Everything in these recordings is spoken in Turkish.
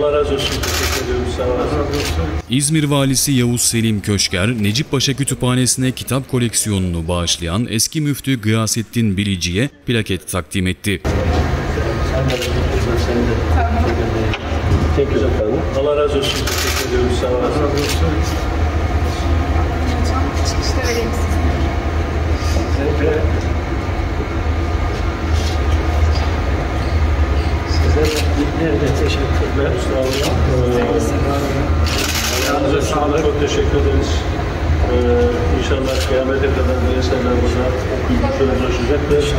Allah razı olsun. Teşekkür ediyoruz. Sağ olasın. İzmir Valisi Yavuz Selim Köşker, Necip Paşa Kütüphanesi'ne kitap koleksiyonunu bağışlayan eski müftü Gıyasettin Bilici'ye plaket takdim etti. Teşekkür. Allah razı olsun. Teşekkür ediyoruz. Sağ olasın. Vereyim size. Teşekkürler. Sağ olun. Ee, Ayağınıza sağlık. Çok teşekkür ederiz. Ee, inşallah kıyamete kadar bu eserler burada ülkemize ulaşacaktır.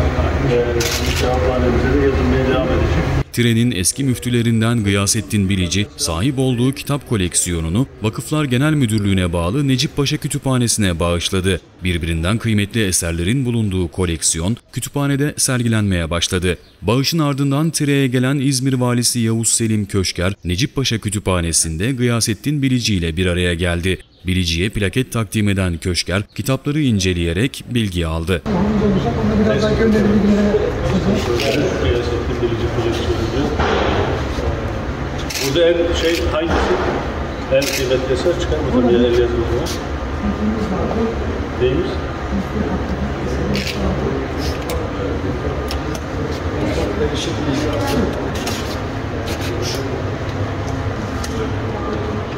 Ee, Kütüphanemize de yazılmaya devam edecek. Trenin eski müftülerinden Gıyasettin Bilici, sahip olduğu kitap koleksiyonunu Vakıflar Genel Müdürlüğü'ne bağlı Necip Paşa Kütüphanesi'ne bağışladı. Birbirinden kıymetli eserlerin bulunduğu koleksiyon kütüphanede sergilenmeye başladı. Bağışın ardından Tire'ye gelen İzmir Valisi Yavuz Selim Köşker, Necip Paşa Kütüphanesi'nde Gıyasettin Bilici ile bir araya geldi. Bilici'ye plaket takdim eden Köşker, kitapları inceleyerek bilgi aldı. Biraz daha bilgileri. Burada en şey hangisi? En kıymetli eser çıkar mı? Tabii el yazılı var. Neymiş?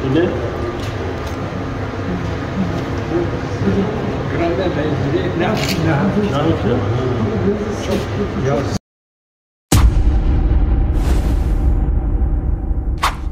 Bu ne? Krallarla ilgili ne yapsın ne yapsın. Namık ya.